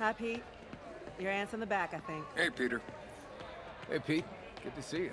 Hi, Pete. Your aunt's in the back, I think. Hey, Peter. Hey, Pete. Good to see you.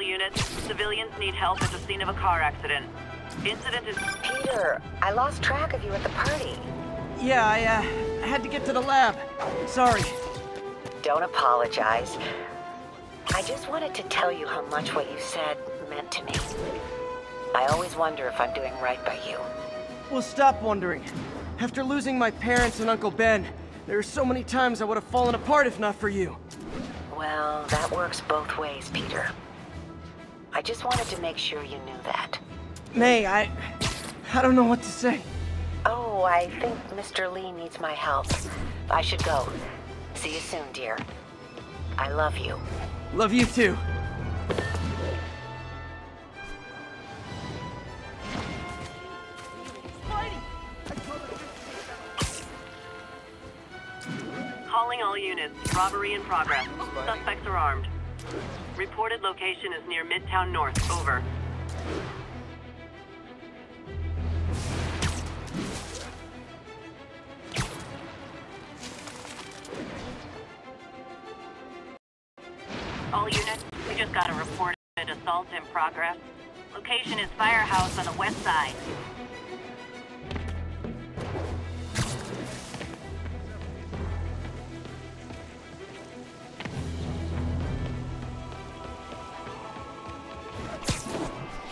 All units, civilians need help at the scene of a car accident. Incident is Peter, I lost track of you at the party. Yeah, I, uh, had to get to the lab. Sorry. Don't apologize. I just wanted to tell you how much what you said meant to me. I always wonder if I'm doing right by you. Well, stop wondering. After losing my parents and Uncle Ben, there are so many times I would have fallen apart if not for you. Well, that works both ways, Peter. I just wanted to make sure you knew that. May, I... I don't know what to say. Oh, I think Mr. Li needs my help. I should go. See you soon, dear. I love you. Love you too. calling all units. Robbery in progress. Suspects are armed. Reported location is near Midtown North. Over. All units, we just got a reported assault in progress. Location is Firehouse on the west side.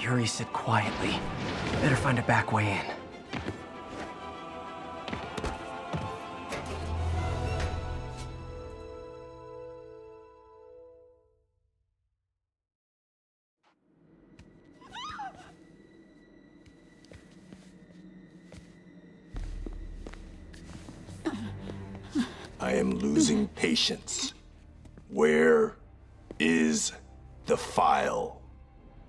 Yuri said quietly. Better find a back way in. I am losing patience. Where is the file?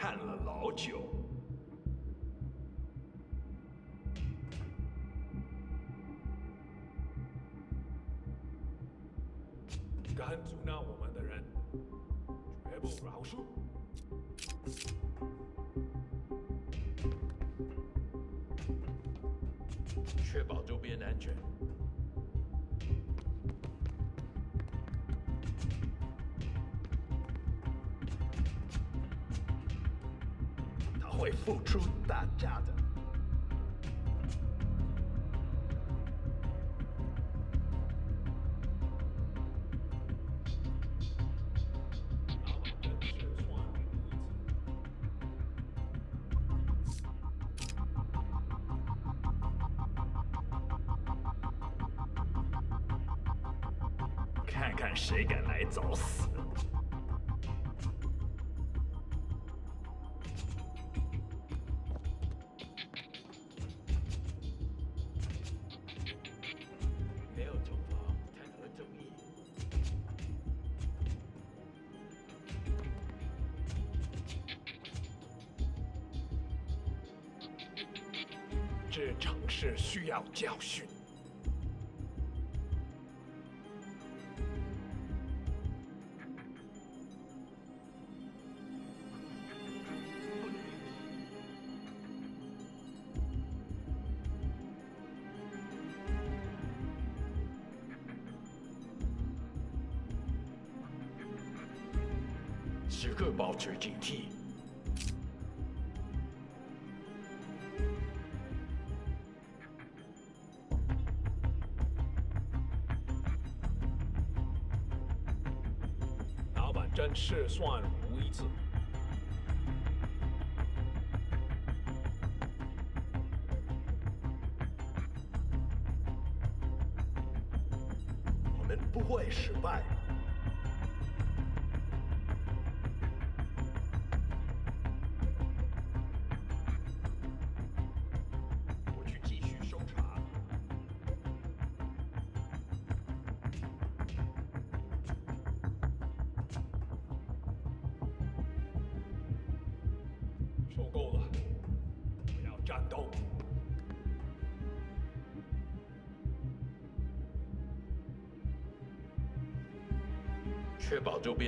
盼了老久。敢阻挠我们的人，绝不饶恕。确保周边安全。付出代价的。看看谁敢来找死！训。时刻保持警惕。试算无一次。我们不会失败。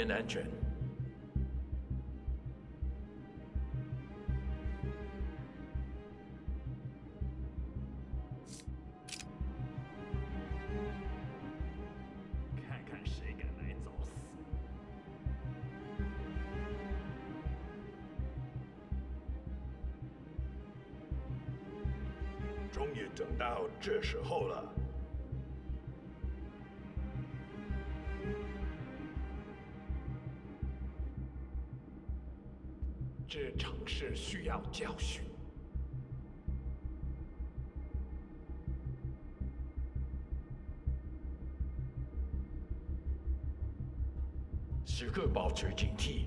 安全。看看谁敢来找死！终于等到这时候了。要教训。时刻保持警惕。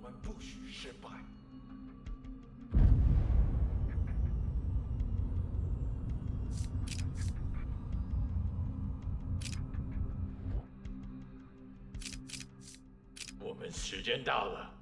我们不许失败。我们时间到了。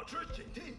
保持警惕！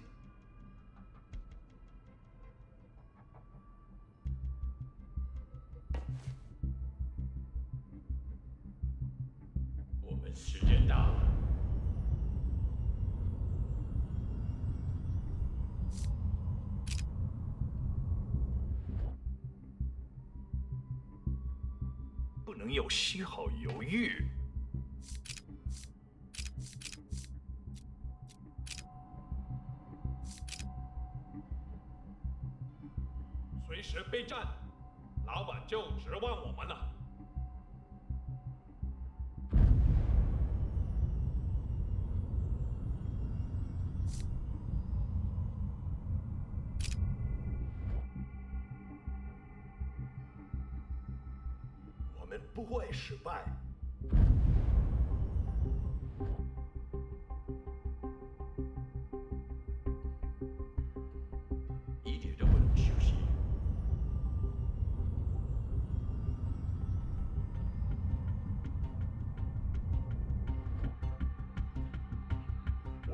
时备战，老板就指望我们了。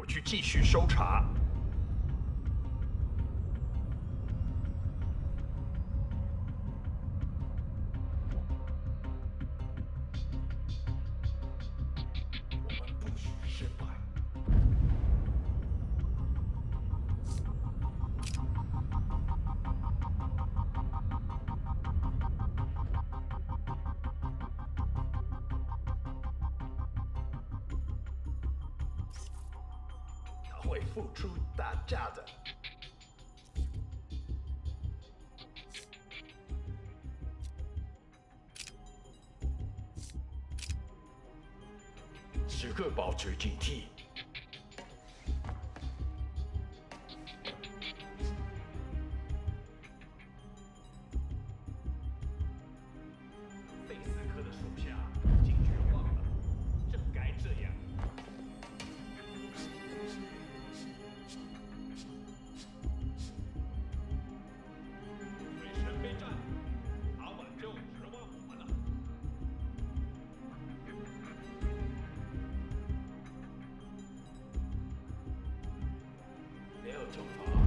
去继续搜查。出代价的。时刻保持警惕。没有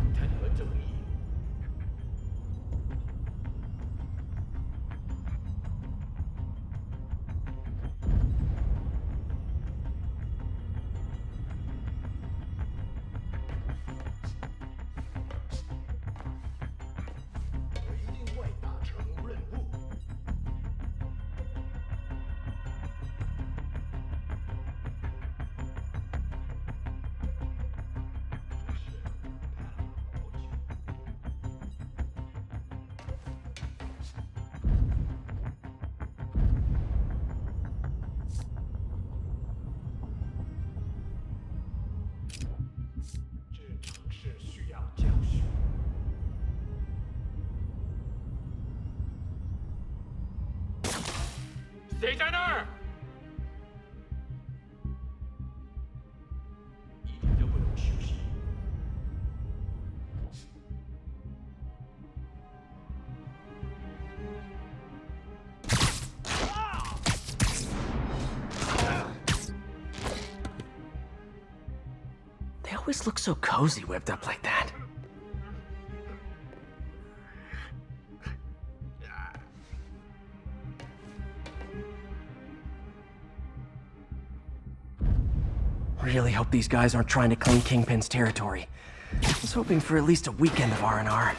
They always look so cozy whipped up like that. Really hope these guys aren't trying to claim Kingpin's territory. I was hoping for at least a weekend of R&R.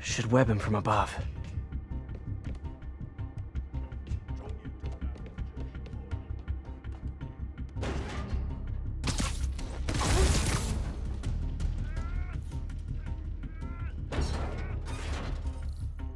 Should web him from above.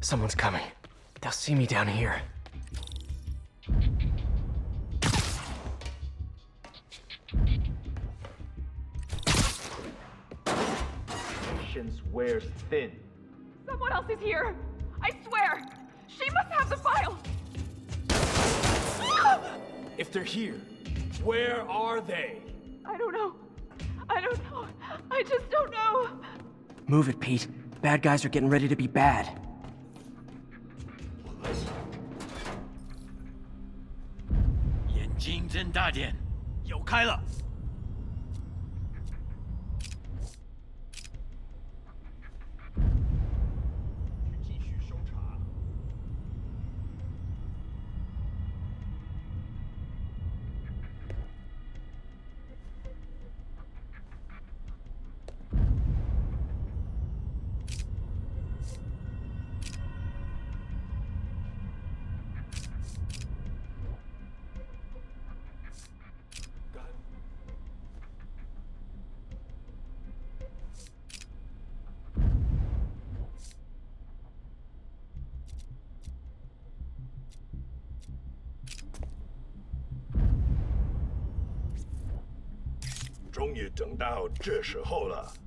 Someone's coming. They'll see me down here. Patience wears thin. Someone else is here. I swear. She must have the file. If they're here, where are they? I don't know. I don't know. I just don't know. Move it, Pete Bad guys are getting ready to be bad. 眼睛睁大点，有开了。 终于等到这时候了。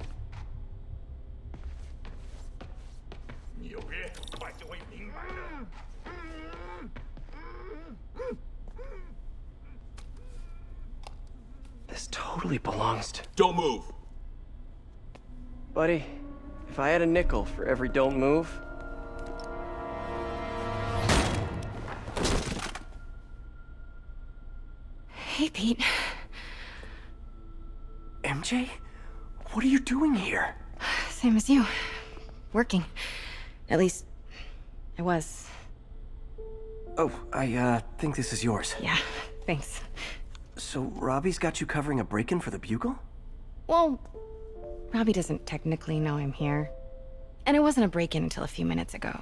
move. Buddy, if I had a nickel for every don't move. Hey, Pete. MJ? What are you doing here? Same as you. Working. At least, I was. Oh, I, uh, think this is yours. Yeah, thanks. So, Robbie's got you covering a break in for the Bugle? Well, Robbie doesn't technically know I'm here. And it wasn't a break in until a few minutes ago.